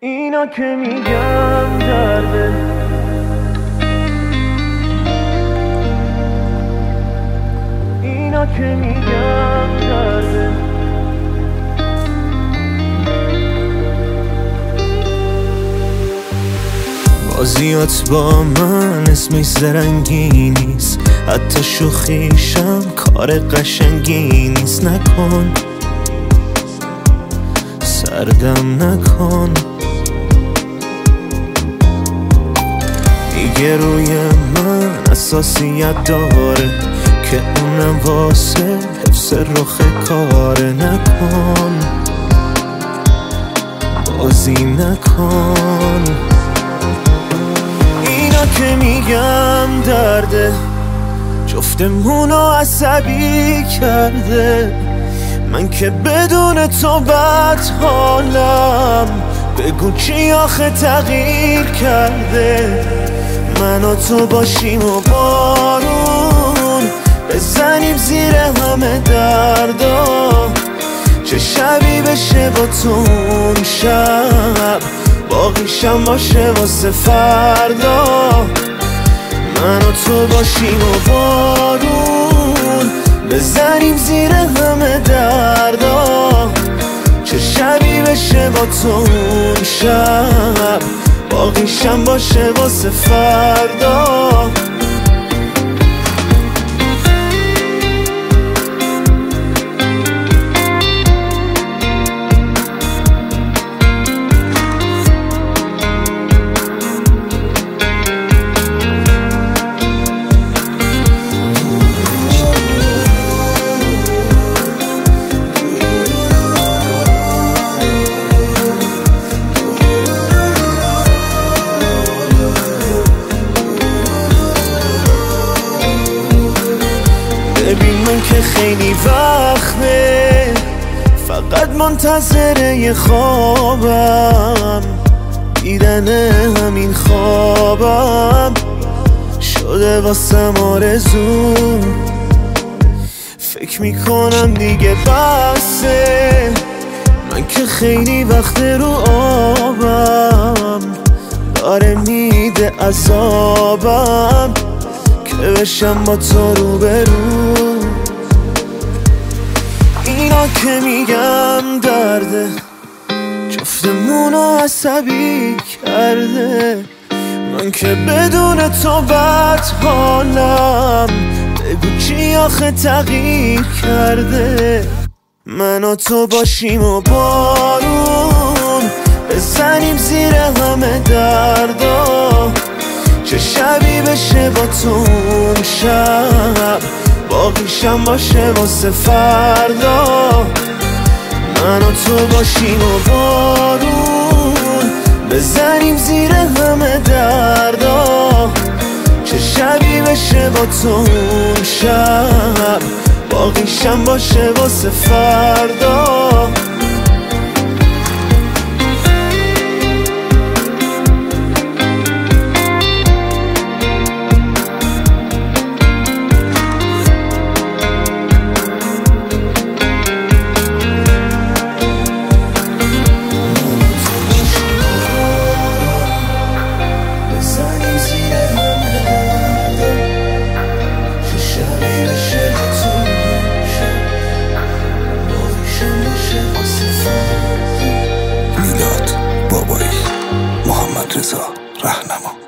اینا که میگم درده. اینا که میگم درده. بازیات با من اسمش زرنگی نیست. حتی شوخیشم کار قشنگی نیست. نکن. سردم نکن. من اساسیت داره که اونم واسه حفظ رخ کار نکن. بازی نکن. اینا که میگم درده جفتمونو عصبی کرده. من که بدون تو بد حالم بگو چی آخه تغییر کرده. من و تو باشیم و بارون. بزنیم زیر همه دردا. چه شبی بشه با تو اون شب؟ باقیشم باشه واسه فردا. من و تو باشیم و بارون. بزنیم زیر همه دردا. چه شبی بشه با تو اون شب؟ باقیشم باشه واسه فردا. خیلی وقته. فقط منتظر یه خوابم. دیدن همین خوابم. شده واسم آرزو. فکر می‌کنم دیگه بسه من که خیلی وقت رو آبم. داره میده عذابم. که بشم با تو رو برو اینا که میگم درده. جفتمونو عصبی کرده. من که بدون تو بد حالم. بگو چی آخه تغییر کرده. من و تو باشیم و بارون. بزنیم زیر همه دردا. چه شبی بشه با تو اون شب؟ باقیشم باشه واسه فردا. من و تو باشیم و بارون. بزنیم زیر همه دردا. چه شبی بشه با تو شب؟ باقیشم باشه واسه فردا. رضا رهنما.